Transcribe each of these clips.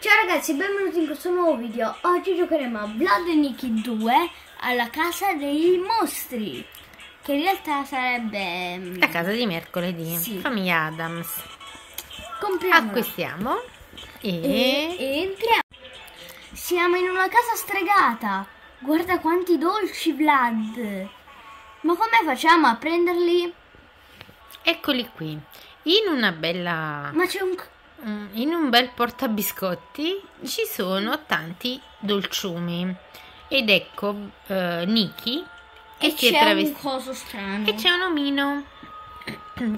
Ciao ragazzi, benvenuti in questo nuovo video. Oggi giocheremo a Blood Nicky 2 alla casa dei mostri. Che in realtà sarebbe... mm, La casa di mercoledì, Sì. famiglia Adams. Compriamo. Acquistiamo e... E, e entriamo. Siamo in una casa stregata. Guarda quanti dolci, Vlad. Ma come facciamo a prenderli? eccoli qui. In una bella... Ma c'è un... mm, In un bel portabiscotti ci sono tanti dolciumi. Ed ecco eh, Niki che E è c'è un travestito. coso strano. E c'è un omino,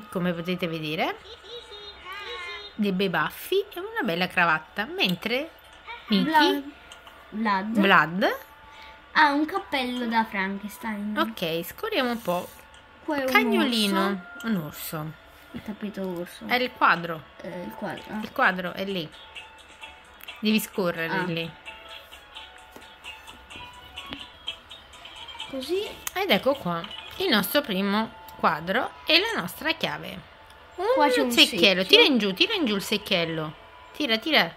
come potete vedere, dei bei baffi e una bella cravatta, mentre Niki, Vlad. Vlad. Ha un cappello da Frankenstein. ok, scorriamo un po'. Qua è un Cagnolino, un orso. Il tappeto orso. È il quadro, Eh, il quadro. il quadro è lì. Devi scorrere Ah. lì. Così. Ed ecco qua il nostro primo quadro e la nostra chiave. Un, Qua c'è un secchiello, secchio. tira in giù, tira in giù il secchiello. Tira, tira.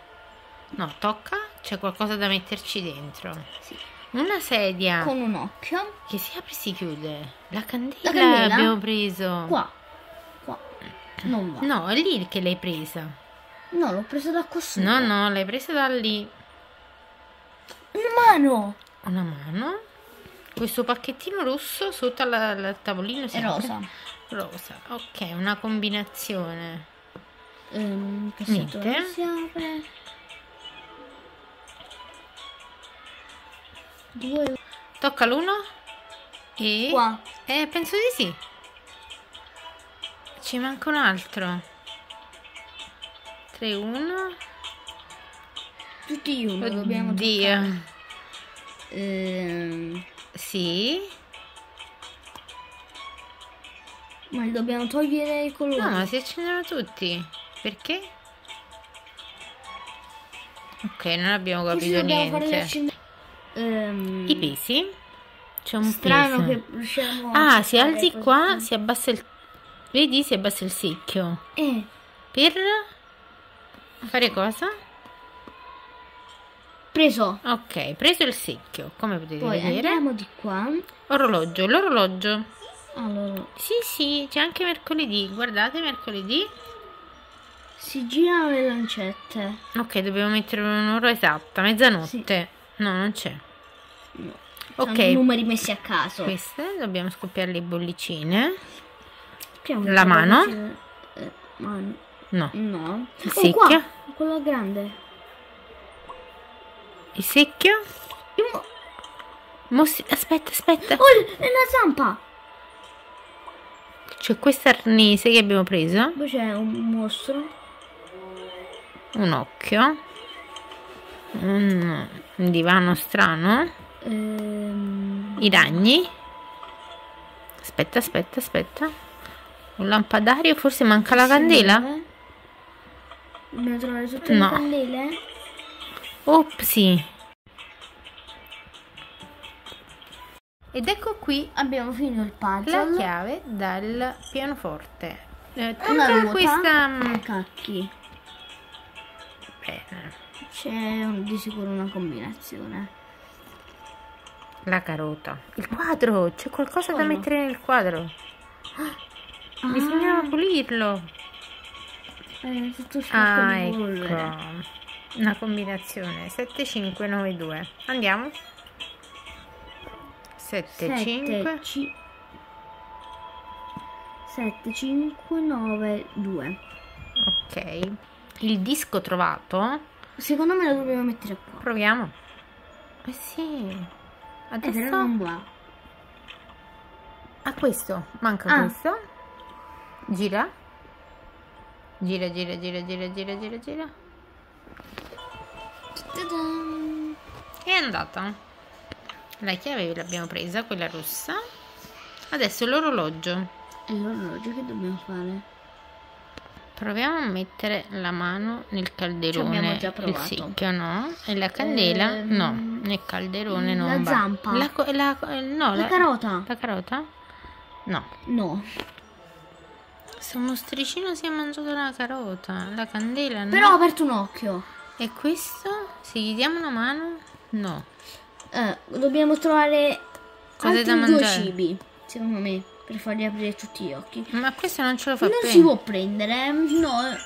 No, tocca, c'è qualcosa da metterci dentro. Sì. Una sedia Con un occhio. che si apre e si chiude. La candela, La candela? abbiamo preso. Qua. Non va. No, è lì che l'hai presa. No, l'ho preso da sopra. No, no, l'hai presa da lì. Una mano. Una mano. Questo pacchettino rosso sotto al tavolino si È rosa. Rosa, ok, una combinazione. Cassetto Niente. si apre. Due. Tocca l'uno e... Qua. Eh, penso di sì. Ci manca un altro. 3, 1. Tutti uno dobbiamo Oddio. toccare. Ehm, Sì. ma li dobbiamo togliere i colori. No, ma si accendono tutti. Perché? Ok, non abbiamo capito dobbiamo niente. Ehm, I pesi? C'è un strano peso. che riusciamo Ah, si alzi così. qua, si abbassa il... Vedi, si abbassa il secchio. Eh, Per fare cosa? preso. Ok, preso il secchio, come potete Poi vedere. andiamo di qua. Orologio, l'orologio. Allora, Sì, sì, c'è anche mercoledì. Guardate, mercoledì. si girano le lancette. Ok, dobbiamo mettere un'ora esatta, mezzanotte. No, non c'è. No. Ok. Sono numeri messi a caso. Queste dobbiamo scoppiare le bollicine. Speriamo La mano? eh, mano. No. No. Il Oh, qua, secchio? quello grande. Il secchio? Mo- Mossi- Aspetta, aspetta. Oh, è una zampa. C'è questo arnese che abbiamo preso. Poi c'è un mostro. Un occhio. Un, un divano strano. Ehm, I ragni. Aspetta, aspetta, aspetta. Un lampadario, forse manca la candela? Dobbiamo trovare tutte No. le candele. Ops, sì. Ed ecco qui Abbiamo finito il la puzzle. chiave dal pianoforte. Eh, Una ruota. questa... mm, Cacchi. Bene. C'è un- di sicuro una combinazione. La carota. Il quadro, c'è qualcosa da Quello. mettere nel quadro. Ah. Bisognava pulirlo. È tutto Ah, ecco. polvere. Una combinazione 7592. Andiamo. 75 7, 7, 5, 9, 2. Ok. Il disco trovato. Secondo me lo dobbiamo mettere qua. Proviamo. Eh sì. Eh, Adesso non va. a questo. Manca Ah. questo. Gira. Gira, gira, gira, gira, gira, gira, gira. È andata. La chiave l'abbiamo presa, quella rossa. Adesso l'orologio. L'orologio che dobbiamo fare? Proviamo a mettere la mano nel Ci abbiamo calderone. già Il provato. secchio no. E la candela Ehm, no. Nel calderone non la va. zampa. La, la- no, La la, carota? la carota? No. No. Questo mostricino si è mangiato la carota. La candela no. Però ho aperto un occhio. E questo? Se gli diamo una mano? No. Eh, dobbiamo trovare Cose altri da due mangiare. cibi, secondo me, per fargli aprire tutti gli occhi. Ma questo non ce lo fa non si prendere. può prendere, eh, no. eh.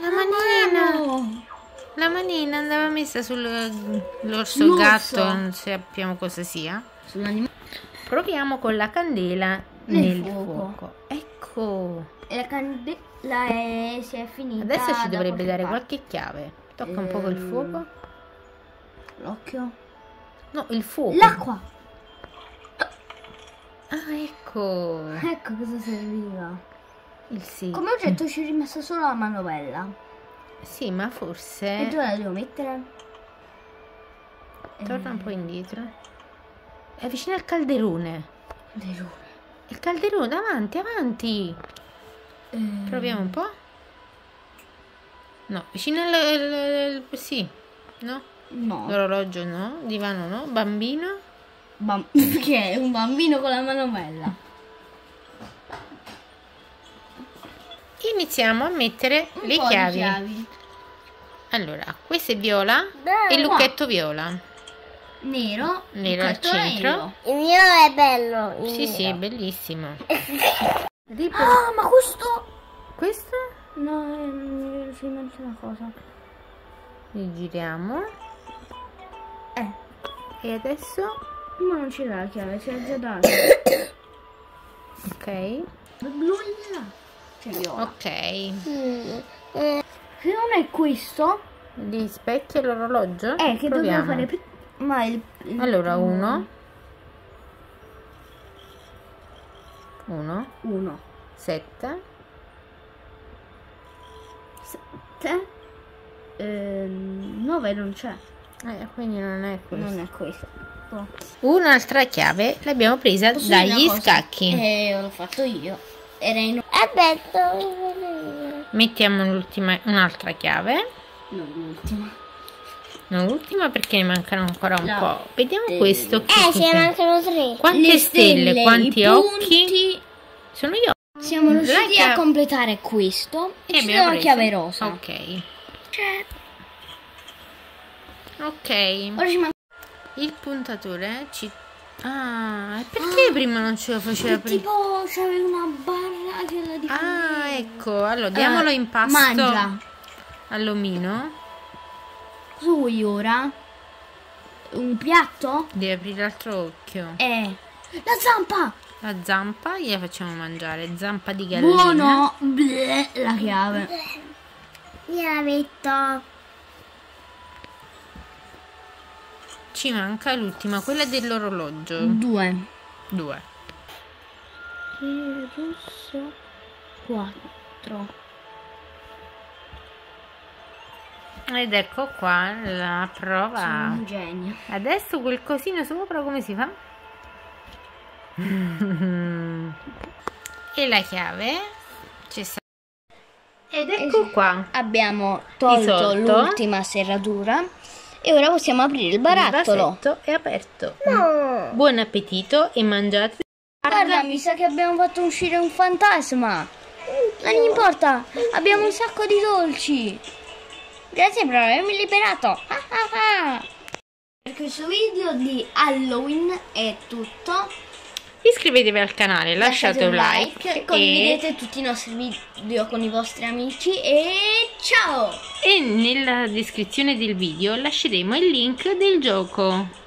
La manina. No. La manina andava messa sull'orso L'orso. gatto, non sappiamo cosa sia. Proviamo con la candela Nel nel, fuoco. fuoco. Ecco. E la candela è, si è finita. Adesso ci dovrebbe dare parte. qualche chiave. Tocca un po' col Ehm. fuoco. L'occhio. No, il fuoco. L'acqua. Ah, ecco. Ecco cosa serviva. Il sì. Come oggetto ci è rimasta solo la manovella. Sì, ma E forse... dove la devo mettere? Torna un po' indietro. È vicino al calderone. Calderone. Il calderone, avanti, avanti. Eh, Proviamo un po'. No, vicino al... al- al- sì. No? No. L'orologio no? Divano no? Bambino? Bam- che è un bambino con la manovella. Iniziamo a mettere Un le chiavi. chiavi. Allora, questo è viola Dai, e il qua. lucchetto viola. Nero. Nero al centro. nero. Il mio è bello. il Sì, sì, è bellissimo. Ah, ma questo... Questo No, eh, non si mente una cosa. li giriamo Eh, e adesso ma non c'era la chiave, c'era già data. ok. Blu là. Cioè viola. Ok. Mm. Eh, Se non è questo, Gli specchi e l'orologio? è che dobbiamo Proviamo. fare... Ma il... il- Allora, uno. Uno. Uno. Sette. Sette. Ehm, nove non c'è. Eh, quindi non è questo. Non è questo. Un'altra chiave l'abbiamo presa Posso dagli scacchi. Eh, l'ho fatto io. Era in... Aspetta. Mettiamo l'ultima, un'altra chiave. Non l'ultima. Non l'ultima perché ne mancano ancora un No. po'. Vediamo Eh, questo. che Eh, ce ne mancano tre. Quante Le stelle, stelle, quanti i occhi. punti. Sono io. Siamo riusciti a completare questo. E, E ci abbiamo dà la preso. chiave rosa. Ok. Cioè, Ok. ora ci manca... Il puntatore ci... Ah, perché prima non ce lo faceva prima? Tipo, c'avevi una barra che la difendeva. Ah, ecco. Allora, diamolo Eh, in pasto Mangia. all'omino. Cosa vuoi ora? Un piatto? Deve aprire l'altro occhio. Eh. La zampa! La zampa gliela facciamo mangiare. Zampa di gallina. Buono! Bleh, la chiave. Gliela metto. Ci manca l'ultima, quella dell'orologio. Due. Due. Il rosso. Quattro. Ed ecco qua la Sono prova. un genio. Adesso quel cosino sopra come si fa? e la chiave c'è sta- Ed ecco qua. Abbiamo tolto l'ultima serratura e ora possiamo aprire il barattolo. Il è aperto. No. Buon appetito e mangiate. Guarda, mi sa che abbiamo fatto uscire un fantasma. Non importa, abbiamo un sacco di dolci. Grazie per avermi liberato. Ah, ah, ah. Per questo video di Halloween è tutto. Iscrivetevi al canale, lasciate, un like, e, condividete tutti i nostri video con i vostri amici e ciao! e nella descrizione del video lasceremo il link del gioco.